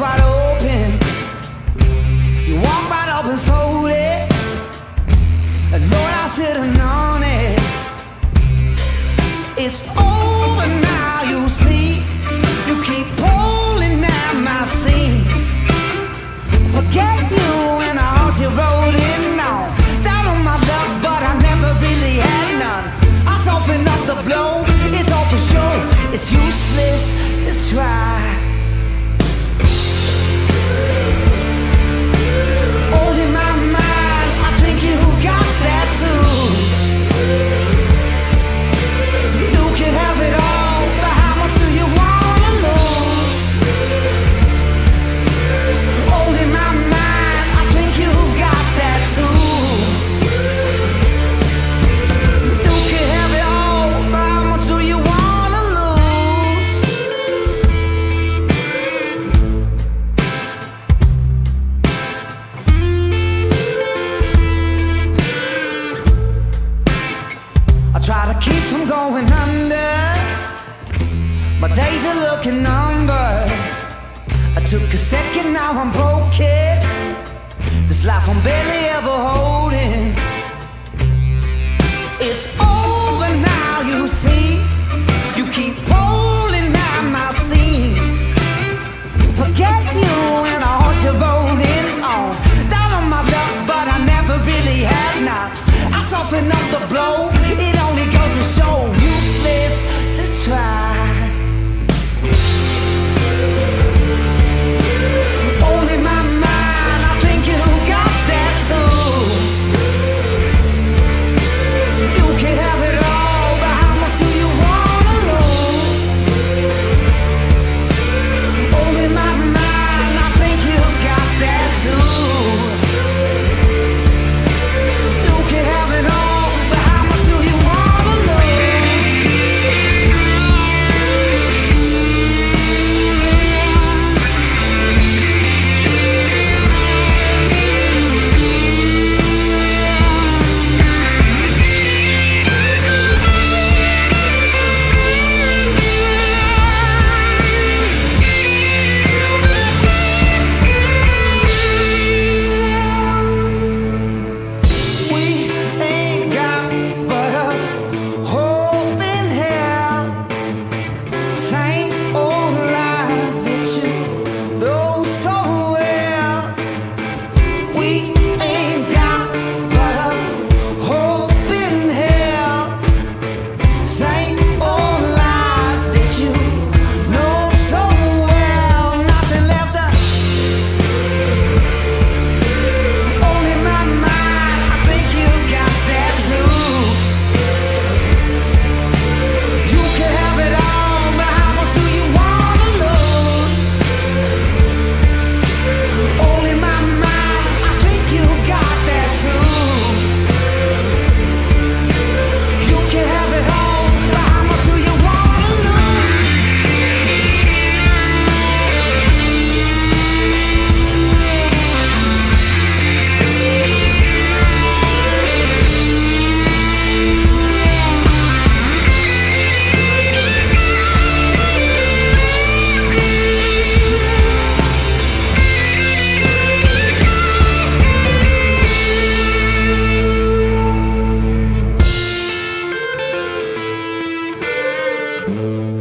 wide open. You right up and. And Lord, I should have known it. It's over now, you see. You keep pulling at my seams. Forget you and all you in on. Down on my luck, but I never really had none. I up the blow. It's all for show. It's useless to try. I'm going under. My days are looking numbered. I took a second, now I'm broken. This life I'm barely ever holding. It's all. Bye.